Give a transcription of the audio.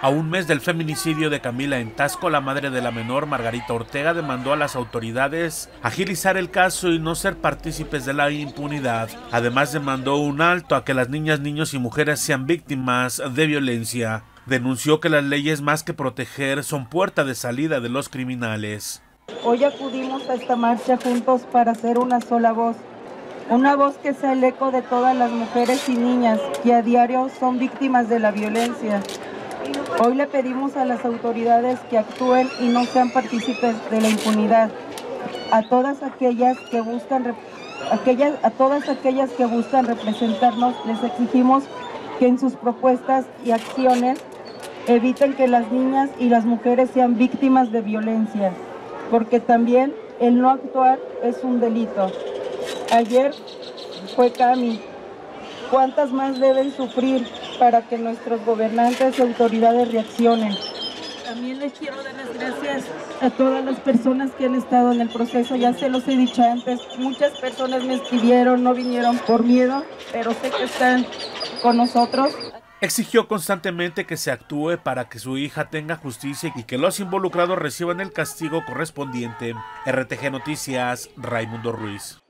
A un mes del feminicidio de Camila en Tasco, la madre de la menor, Margarita Ortega, demandó a las autoridades agilizar el caso y no ser partícipes de la impunidad. Además, demandó un alto a que las niñas, niños y mujeres sean víctimas de violencia. Denunció que las leyes más que proteger son puerta de salida de los criminales. Hoy acudimos a esta marcha juntos para hacer una sola voz. Una voz que sea el eco de todas las mujeres y niñas que a diario son víctimas de la violencia Hoy le pedimos a las autoridades que actúen y no sean partícipes de la impunidad. A todas aquellas que buscan aquellas, a todas aquellas que buscan representarnos les exigimos que en sus propuestas y acciones eviten que las niñas y las mujeres sean víctimas de violencia, porque también el no actuar es un delito. Ayer fue Cami. ¿Cuántas más deben sufrir para que nuestros gobernantes y autoridades reaccionen. También les quiero dar las gracias a todas las personas que han estado en el proceso. Ya se los he dicho antes, muchas personas me escribieron, no vinieron por miedo, pero sé que están con nosotros. Exigió constantemente que se actúe para que su hija tenga justicia y que los involucrados reciban el castigo correspondiente. RTG Noticias, Raimundo Ruiz.